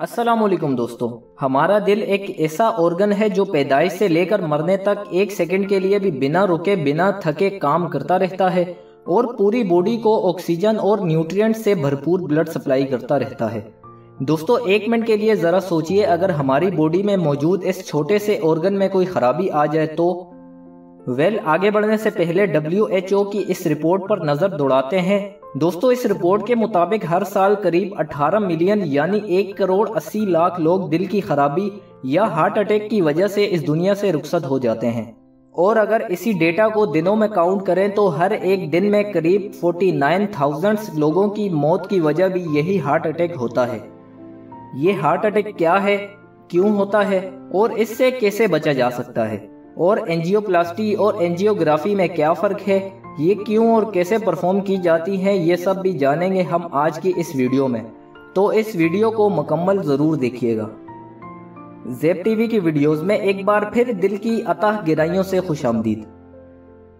असलकुम दोस्तों। हमारा दिल एक ऐसा ऑर्गन है जो पैदाइश से लेकर मरने तक एक सेकंड के लिए भी बिना रुके, बिना थके काम करता रहता है और पूरी बॉडी को ऑक्सीजन और न्यूट्रिएंट से भरपूर ब्लड सप्लाई करता रहता है। दोस्तों, एक मिनट के लिए ज़रा सोचिए, अगर हमारी बॉडी में मौजूद इस छोटे से ऑर्गन में कोई खराबी आ जाए तो? वेल आगे बढ़ने से पहले डब्ल्यूएचओ की इस रिपोर्ट पर नज़र दौड़ाते हैं। दोस्तों इस रिपोर्ट के मुताबिक हर साल करीब 18 मिलियन यानी एक करोड़ 80 लाख लोग दिल की खराबी या हार्ट अटैक की वजह से इस दुनिया से रुखसत हो जाते हैं। और अगर इसी डेटा को दिनों में काउंट करें तो हर एक दिन में करीब 49,000 लोगों की मौत की वजह भी यही हार्ट अटैक होता है। ये हार्ट अटैक क्या है क्यों होता है और इससे कैसे बचा जा सकता है? और एंजियोप्लास्टी और एंजियोग्राफी में क्या फ़र्क है? ये क्यों और कैसे परफॉर्म की जाती है, ये सब भी जानेंगे हम आज की इस वीडियो में। तो इस वीडियो को मुकम्मल ज़रूर देखिएगा। जेब टीवी की वीडियोस में एक बार फिर दिल की अतः गिराइयों से खुश आमदीद।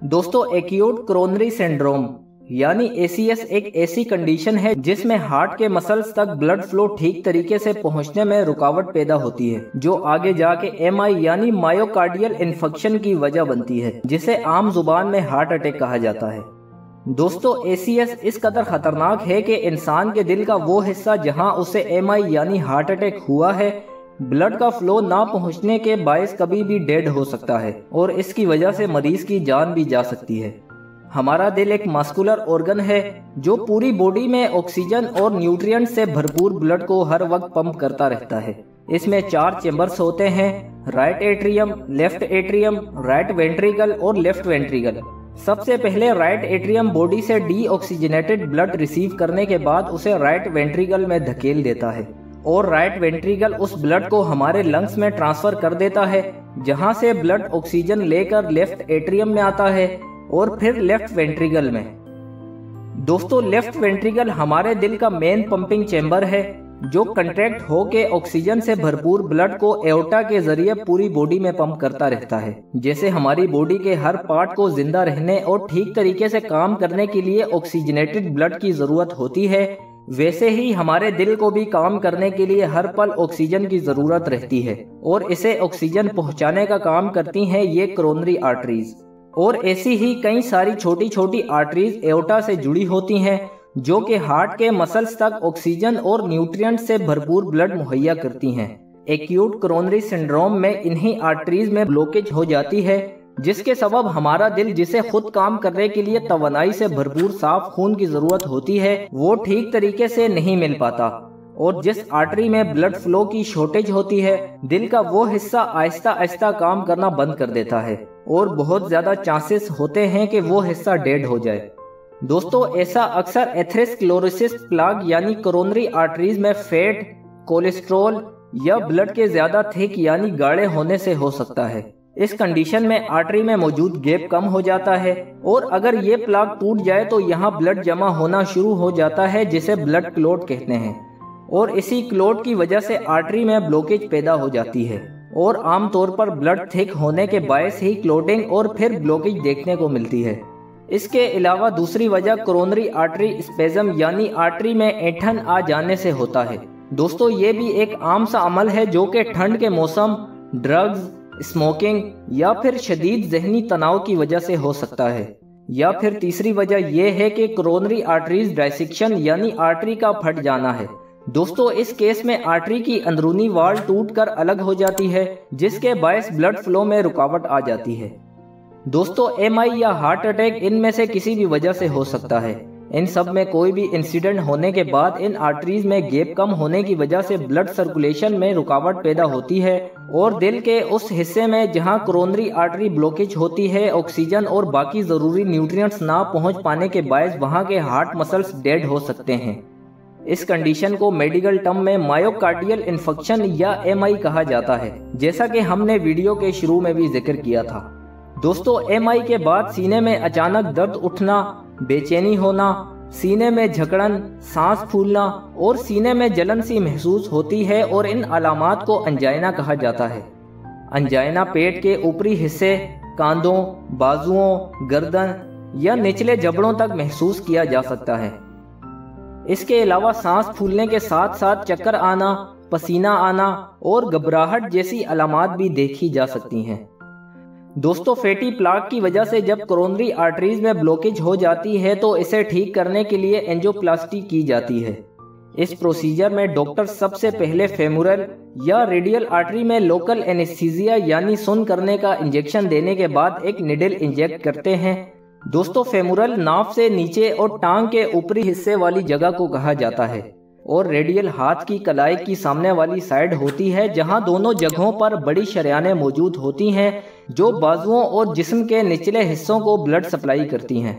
दोस्तों एक्यूट क्रोनरी सिंड्रोम यानी एसीएस एक ऐसी कंडीशन है जिसमें हार्ट के मसल्स तक ब्लड फ्लो ठीक तरीके से पहुँचने में रुकावट पैदा होती है, जो आगे जाके एमआई यानी मायोकार्डियल इन्फेक्शन की वजह बनती है, जिसे आम ज़ुबान में हार्ट अटैक कहा जाता है। दोस्तों एसीएस इस कदर खतरनाक है कि इंसान के दिल का वो हिस्सा जहाँ उसे एमआई यानी हार्ट अटैक हुआ है ब्लड का फ्लो ना पहुँचने के बायस कभी भी डेड हो सकता है, और इसकी वजह से मरीज़ की जान भी जा सकती है। हमारा दिल एक मास्कुलर ऑर्गन है, जो पूरी बॉडी में ऑक्सीजन और न्यूट्रिएंट से भरपूर ब्लड को हर वक्त पंप करता रहता है। इसमें चार चेम्बर्स होते हैं right atrium left atrium right ventricle और लेफ़्ट वेंट्रिकल सबसे पहले राइट एट्रियम बॉडी से डी ऑक्सीजनेटेड ब्लड रिसीव करने के बाद उसे राइट वेंट्रिकल में धकेल देता है और राइट वेंट्रिकल उस ब्लड को हमारे लंग्स में ट्रांसफ़र कर देता है, जहाँ से ब्लड ऑक्सीजन लेकर लेफ़्ट एट्रियम में आता है। और फिर लेफ़्ट वेंट्रिकल में। दोस्तों लेफ़्ट वेंट्रिकल हमारे दिल का मेन पंपिंग चेंबर है, जो कंट्रैक्ट होके ऑक्सीजन से भरपूर ब्लड को एओटा के ज़रिए पूरी बॉडी में पंप करता रहता है। जैसे हमारी बॉडी के हर पार्ट को ज़िंदा रहने और ठीक तरीके से काम करने के लिए ऑक्सीजनेटेड ब्लड की ज़रूरत होती है, वैसे ही हमारे दिल को भी काम करने के लिए हर पल ऑक्सीजन की ज़रूरत रहती है, और इसे ऑक्सीजन पहुँचाने का काम करती हैं ये क्रोनरी आर्टरीज और ऐसी ही कई सारी छोटी छोटी आर्टरीज एओटा से जुड़ी होती हैं, जो कि हार्ट के मसल्स तक ऑक्सीजन और न्यूट्रिएंट से भरपूर ब्लड मुहैया करती हैं। एक्यूट क्रोनरी सिंड्रोम में इन्हीं आर्टरीज में ब्लॉकेज हो जाती है, जिसके सबब हमारा दिल जिसे खुद काम करने के लिए तवनाई से भरपूर साफ़ खून की ज़रूरत होती है, वो ठीक तरीके से नहीं मिल पाता। और जिस आर्टरी में ब्लड फ्लो की शॉर्टेज होती है दिल का वो हिस्सा आहिस्ता आहिस्ता काम करना बंद कर देता है। और बहुत ज़्यादा चांसेस होते हैं कि वो हिस्सा डेड हो जाए। दोस्तों, ऐसा अक्सर एथेरोस्क्लेरोसिस प्लाग यानी कोरोनरी आर्टरीज में फैट कोलेस्ट्रॉल या ब्लड के ज़्यादा थिक यानी गाढ़े होने से हो सकता है। इस कंडीशन में आर्टरी में मौजूद गैप कम हो जाता है और अगर ये प्लाग टूट जाए तो यहाँ ब्लड जमा होना शुरू हो जाता है, जिसे ब्लड क्लोट कहते हैं। और इसी क्लोट की वजह से आर्टरी में ब्लॉकेज पैदा हो जाती है। और आमतौर पर ब्लड थिक होने के बायस ही क्लोटिंग और फिर ब्लॉकेज देखने को मिलती है। इसके अलावा दूसरी वजह कोरोनरी आर्टरी स्पेजम यानी आर्टरी में ऐठन आ जाने से होता है। दोस्तों, ये भी एक आम सा अमल है जो कि ठंड के मौसम ड्रग्स स्मोकिंग या फिर शदीद जहनी तनाव की वजह से हो सकता है। या फिर तीसरी वजह यह है कि कोरोनरी आर्टरीज डायसिक्शन यानी आर्टरी का फट जाना है। दोस्तों इस केस में आर्टरी की अंदरूनी वाल टूटकर अलग हो जाती है जिसके बायस ब्लड फ्लो में रुकावट आ जाती है। दोस्तों एमआई या हार्ट अटैक इनमें से किसी भी वजह से हो सकता है। इन सब में कोई भी इंसिडेंट होने के बाद इन आर्टरीज में गैप कम होने की वजह से ब्लड सर्कुलेशन में रुकावट पैदा होती है और दिल के उस हिस्से में जहाँ क्रोनरी आर्टरी ब्लॉकेज होती है ऑक्सीजन और बाकी ज़रूरी न्यूट्रिएंट्स ना पहुँच पाने के बायस वहाँ के हार्ट मसल्स डेड हो सकते हैं इस कंडीशन को मेडिकल टर्म में मायोकार्डियल इन्फेक्शन या एमआई कहा जाता है, जैसा कि हमने वीडियो के शुरू में भी ज़िक्र किया था। दोस्तों एमआई के बाद सीने में अचानक दर्द उठना, बेचैनी होना, सीने में झकड़न सांस फूलना और सीने में जलन सी महसूस होती है और इन अलामत को अंजाइना कहा जाता है। अंजाइना पेट के ऊपरी हिस्से, कांधों, बाजुओं, गर्दन या निचले जबड़ों तक महसूस किया जा सकता है। इसके अलावा सांस फूलने के साथ साथ चक्कर आना, पसीना आना और घबराहट जैसी अलामत भी देखी जा सकती हैं। दोस्तों, फैटी प्लाक की वजह से जब कोरोनरी आर्टरीज में ब्लॉकेज हो जाती है तो इसे ठीक करने के लिए एंजियोप्लास्टी की जाती है। इस प्रोसीजर में डॉक्टर सबसे पहले फेमुरल या रेडियल आर्टरी में लोकल एनेस्थीसिया यानी सुन करने का इंजेक्शन देने के बाद एक निडल इंजेक्ट करते हैं। दोस्तों फेमुरल नाफ से नीचे और टांग के ऊपरी हिस्से वाली जगह को कहा जाता है और रेडियल हाथ की कलाई की सामने वाली साइड होती है, जहाँ दोनों जगहों पर बड़ी शरियाने मौजूद होती हैं, जो बाजुओं और जिस्म के निचले हिस्सों को ब्लड सप्लाई करती हैं।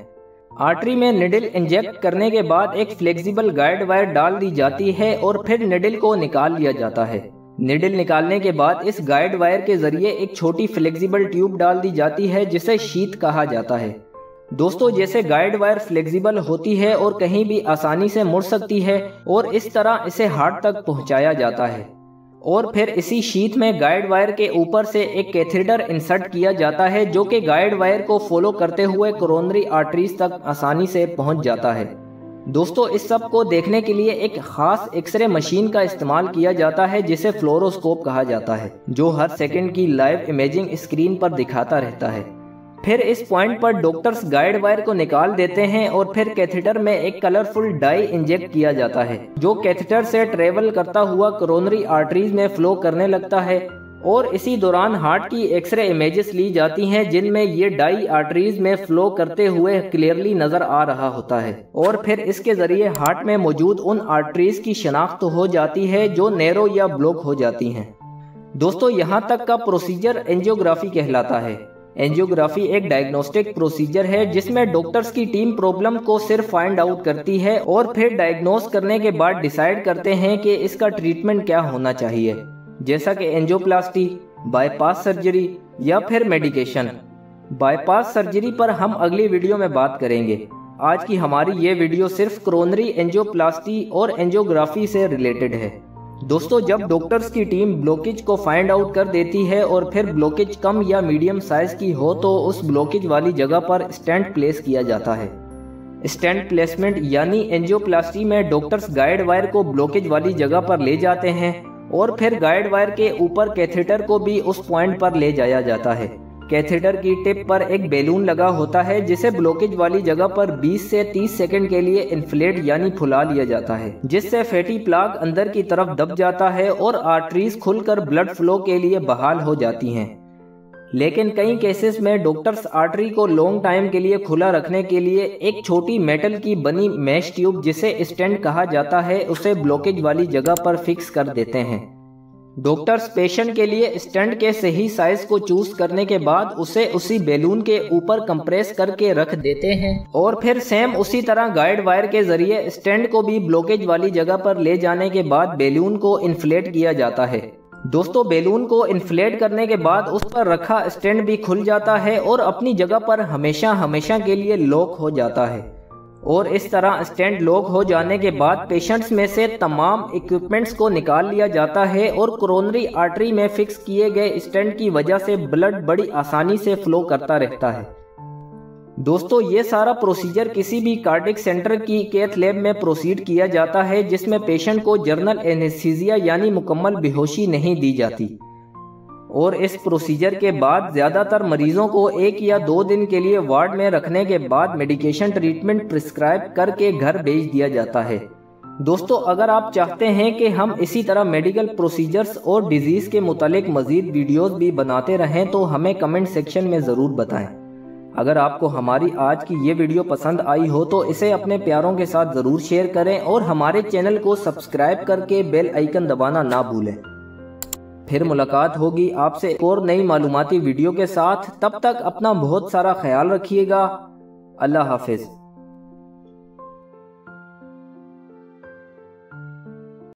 आर्टरी में निडल इंजेक्ट करने के बाद एक फ्लेक्सिबल गाइड वायर डाल दी जाती है और फिर निडल को निकाल लिया जाता है। निडल निकालने के बाद इस गाइड वायर के ज़रिए एक छोटी फ्लेक्सिबल ट्यूब डाल दी जाती है, जिसे शीत कहा जाता है। दोस्तों जैसे गाइड वायर फ्लेक्सिबल होती है और कहीं भी आसानी से मुड़ सकती है और इस तरह इसे हार्ट तक पहुँचाया जाता है। और फिर इसी शीत में गाइड वायर के ऊपर से एक कैथेडर इंसर्ट किया जाता है जो कि गाइड वायर को फॉलो करते हुए कोरोनरी आर्टरीज तक आसानी से पहुँच जाता है। दोस्तों इस सबको देखने के लिए एक खास एक्सरे मशीन का इस्तेमाल किया जाता है जिसे फ्लोरोस्कोप कहा जाता है जो हर सेकंड की लाइव इमेजिंग स्क्रीन पर दिखाता रहता है। फिर इस पॉइंट पर डॉक्टर्स गाइड वायर को निकाल देते हैं और फिर कैथेटर में एक कलरफुल डाई इंजेक्ट किया जाता है, जो कैथेटर से ट्रेवल करता हुआ कोरोनरी आर्टरीज में फ्लो करने लगता है। और इसी दौरान हार्ट की एक्सरे इमेजेस ली जाती हैं, जिनमें ये डाई आर्टरीज में फ्लो करते हुए क्लियरली नज़र आ रहा होता है। और फिर इसके ज़रिए हार्ट में मौजूद उन आर्टरीज की शनाख्त हो जाती है, जो नैरो या ब्लॉक हो जाती हैं। दोस्तों, यहाँ तक का प्रोसीजर एंजियोग्राफी कहलाता है। एंजियोग्राफी एक डायग्नोस्टिक प्रोसीजर है, जिसमें डॉक्टर्स की टीम प्रॉब्लम को सिर्फ़ फाइंड आउट करती है और फिर डायग्नोस करने के बाद डिसाइड करते हैं कि इसका ट्रीटमेंट क्या होना चाहिए। जैसा कि एंजियोप्लास्टी बाईपास सर्जरी या फिर मेडिकेशन बाईपास सर्जरी पर हम अगली वीडियो में बात करेंगे। आज की हमारी ये वीडियो सिर्फ़ क्रोनरी एंजियोप्लास्टी और एंजियोग्राफी से रिलेटेड है। दोस्तों, जब डॉक्टर्स की टीम ब्लॉकेज को फाइंड आउट कर देती है और फिर ब्लॉकेज कम या मीडियम साइज़ की हो तो उस ब्लॉकेज वाली जगह पर स्टेंट प्लेस किया जाता है। स्टेंट प्लेसमेंट यानी एंजियोप्लास्टी में डॉक्टर्स गाइड वायर को ब्लॉकेज वाली जगह पर ले जाते हैं और फिर गाइड वायर के ऊपर कैथेटर को भी उस पॉइंट पर ले जाया जाता है। कैथेटर की टिप पर एक बैलून लगा होता है, जिसे ब्लॉकेज वाली जगह पर 20 से 30 सेकंड के लिए इन्फ्लेट यानी फुला लिया जाता है, जिससे फैटी प्लाग अंदर की तरफ़ दब जाता है और आर्टरीज खुलकर ब्लड फ्लो के लिए बहाल हो जाती हैं। लेकिन कई केसेस में डॉक्टर्स आर्टरी को लॉन्ग टाइम के लिए खुला रखने के लिए एक छोटी मेटल की बनी मैश ट्यूब, जिसे स्टेंड कहा जाता है, उसे ब्लॉकेज वाली जगह पर फिक्स कर देते हैं। डॉक्टर्स पेशेंट के लिए स्टेंट के सही साइज़ को चूज़ करने के बाद उसे उसी बैलून के ऊपर कंप्रेस करके रख देते हैं। और फिर सेम उसी तरह गाइड वायर के ज़रिए स्टेंड को भी ब्लॉकेज वाली जगह पर ले जाने के बाद बैलून को इन्फ्लेट किया जाता है। दोस्तों, बैलून को इन्फ्लेट करने के बाद उस पर रखा स्टैंड भी खुल जाता है और अपनी जगह पर हमेशा हमेशा के लिए लॉक हो जाता है। और इस तरह स्टेंट लॉक हो जाने के बाद पेशेंट्स में से तमाम इक्विपमेंट्स को निकाल लिया जाता है और कोरोनरी आर्टरी में फिक्स किए गए स्टेंट की वजह से ब्लड बड़ी आसानी से फ्लो करता रहता है। दोस्तों, ये सारा प्रोसीजर किसी भी कार्डिक सेंटर की केथ लैब में प्रोसीड किया जाता है, जिसमें पेशेंट को जर्नल एनेस्थीसिया यानी मुकम्मल बेहोशी नहीं दी जाती। और इस प्रोसीजर के बाद ज़्यादातर मरीजों को एक या दो दिन के लिए वार्ड में रखने के बाद मेडिकेशन ट्रीटमेंट प्रिस्क्राइब करके घर भेज दिया जाता है। दोस्तों, अगर आप चाहते हैं कि हम इसी तरह मेडिकल प्रोसीजर्स और डिज़ीज़ के मुतालिक मजीद वीडियोस भी बनाते रहें तो हमें कमेंट सेक्शन में ज़रूर बताएँ। अगर आपको हमारी आज की ये वीडियो पसंद आई हो तो इसे अपने प्यारों के साथ ज़रूर शेयर करें और हमारे चैनल को सब्सक्राइब करके बेल आइकन दबाना ना भूलें। फिर मुलाकात होगी आपसे और नई मालूमती वीडियो के साथ। तब तक अपना बहुत सारा ख्याल रखिएगा। अल्लाह हाफिज़।